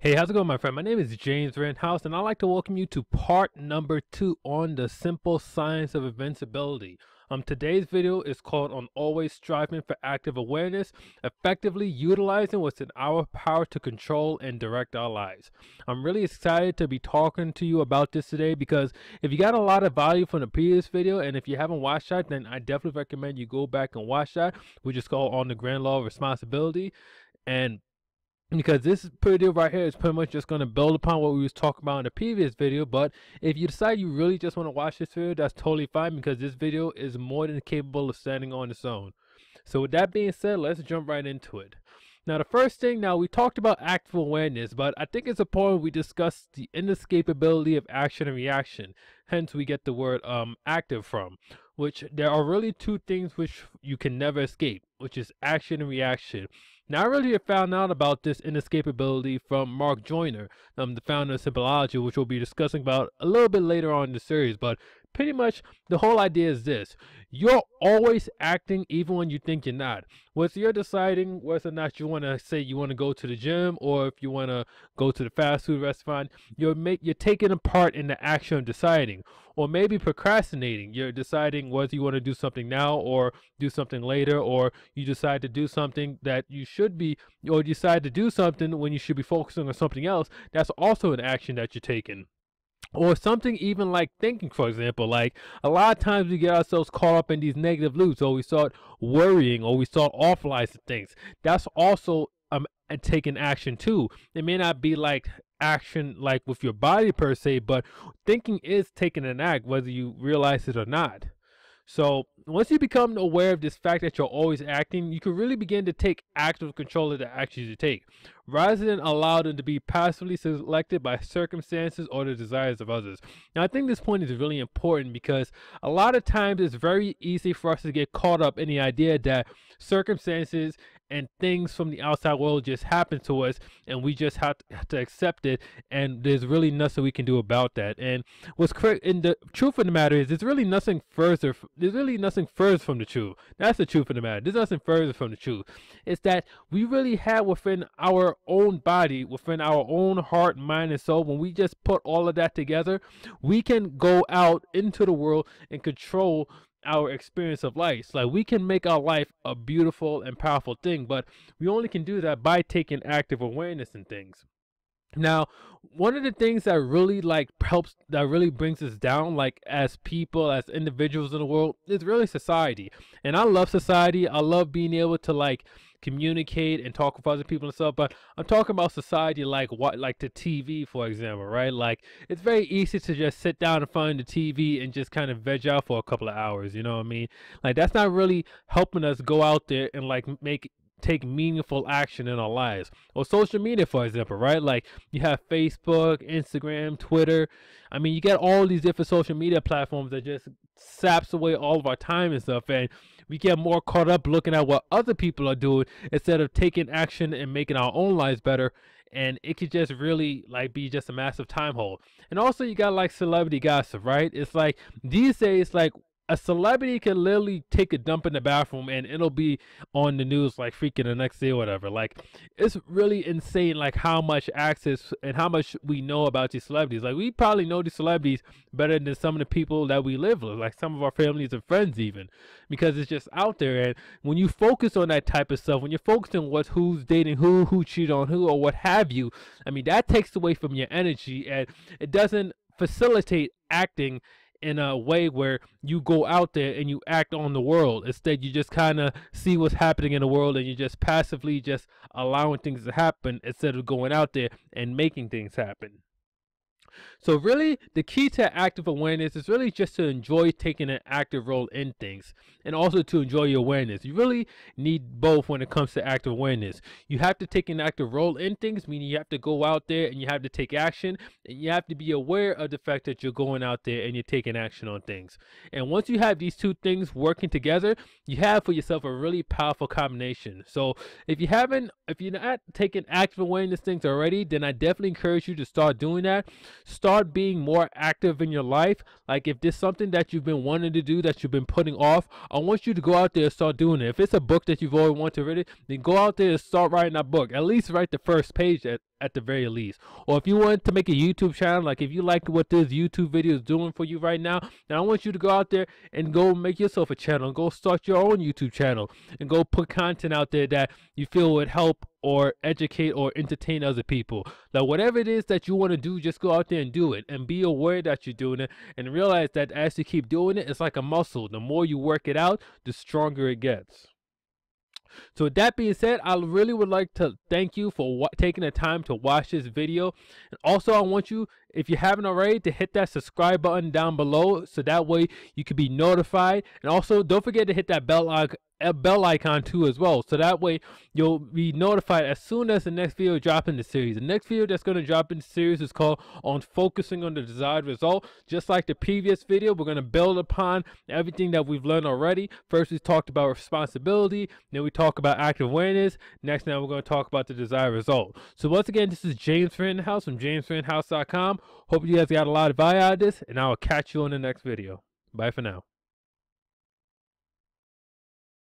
Hey, how's it going, my friend? My name is James Writtenhouse, and I'd like to welcome you to part number two on the simple science of invincibility. Um, today's video is called on always striving for active awareness, effectively utilizing what's in our power to control and direct our lives. I'm really excited to be talking to you about this today because if you got a lot of value from the previous video, and if you haven't watched that, then I definitely recommend you go back and watch that, which is called on the grand law of responsibility. And because this video right here is pretty much just going to build upon what we was talking about in the previous video but if you decide you really just want to watch this video that's totally fine because this video is more than capable of standing on its own. So with that being said let's jump right into it. Now the first thing now we talked about active awareness but i think it's important we discuss the inescapability of action and reaction. Hence we get the word um active from which there are really two things which you can never escape which is action and reaction now, I really found out about this inescapability from Mark Joyner, um, the founder of Simpleology, which we'll be discussing about a little bit later on in the series. But pretty much the whole idea is this. You're always acting even when you think you're not. Whether you're deciding whether or not you want to say you want to go to the gym or if you want to go to the fast food restaurant you're make you're taking a part in the action of deciding or maybe procrastinating. You're deciding whether you want to do something now or do something later or you decide to do something that you should be or decide to do something when you should be focusing on something else. That's also an action that you're taking or something even like thinking for example like a lot of times we get ourselves caught up in these negative loops or we start worrying or we start awfulizing things. That's also um taking action too. It may not be like action like with your body per se but thinking is taking an act whether you realize it or not. So once you become aware of this fact that you're always acting, you can really begin to take active control of the actions you take, rather than allow them to be passively selected by circumstances or the desires of others. Now, I think this point is really important because a lot of times it's very easy for us to get caught up in the idea that circumstances and things from the outside world just happen to us and we just have to, accept it and there's really nothing we can do about that and what's correct in the truth of the matter is there's really nothing further there's really nothing further from the truth that's the truth of the matter there's nothing further from the truth it's that we really have within our own body within our own heart mind and soul when we just put all of that together we can go out into the world and control our experience of life. Like we can make our life a beautiful and powerful thing, but we only can do that by taking active awareness in things. Now, one of the things that really like helps that really brings us down like as people, as individuals in the world is really society. And I love society. I love being able to like communicate and talk with other people and stuff. But I'm talking about society like what like the TV, for example, right? Like it's very easy to just sit down in front of the TV and just kind of veg out for a couple of hours. You know what I mean? Like that's not really helping us go out there and like make take meaningful action in our lives. Or social media, for example, right? Like you have Facebook, Instagram, Twitter. I mean, you get all these different social media platforms that just saps away all of our time and stuff. And we get more caught up looking at what other people are doing instead of taking action and making our own lives better and it could just really like be just a massive time hole and also you got like celebrity gossip right it's like these days like a celebrity can literally take a dump in the bathroom and it'll be on the news like freaking the next day or whatever. Like it's really insane like how much access and how much we know about these celebrities. Like we probably know these celebrities better than some of the people that we live with, like some of our families and friends even. Because it's just out there and when you focus on that type of stuff, when you're focused on what who's dating who, who cheated on who or what have you, I mean that takes away from your energy and it doesn't facilitate acting in a way where you go out there and you act on the world. Instead, you just kind of see what's happening in the world and you just passively just allowing things to happen instead of going out there and making things happen. So really, the key to active awareness is really just to enjoy taking an active role in things and also to enjoy your awareness. You really need both when it comes to active awareness. You have to take an active role in things, meaning you have to go out there and you have to take action and you have to be aware of the fact that you're going out there and you're taking action on things. And once you have these two things working together, you have for yourself a really powerful combination. So if you haven't, if you're not taking active awareness things already, then I definitely encourage you to start doing that. Start being more active in your life, like if there's something that you've been wanting to do that you've been putting off, I want you to go out there and start doing it. If it's a book that you've always wanted to read, it, then go out there and start writing that book. At least write the first page at, at the very least. Or if you want to make a YouTube channel, like if you like what this YouTube video is doing for you right now, now I want you to go out there and go make yourself a channel, go start your own YouTube channel, and go put content out there that you feel would help or educate or entertain other people. Now, whatever it is that you want to do, just go out there and do it and be aware that you're doing it and realize that as you keep doing it, it's like a muscle. The more you work it out, the stronger it gets. So with that being said, I really would like to thank you for taking the time to watch this video. And also, I want you, if you haven't already, to hit that subscribe button down below so that way you can be notified. And also, don't forget to hit that bell a uh, bell icon too as well so that way you'll be notified as soon as the next video drop in the series. The next video that's going to drop in the series is called on focusing on the desired result. Just like the previous video we're going to build upon everything that we've learned already. First we talked about responsibility then we talk about active awareness. Next now we're going to talk about the desired result. So once again this is james Writtenhouse from jameswrittenhouse.com hope you guys got a lot of value out of this and i will catch you on the next video. Bye for now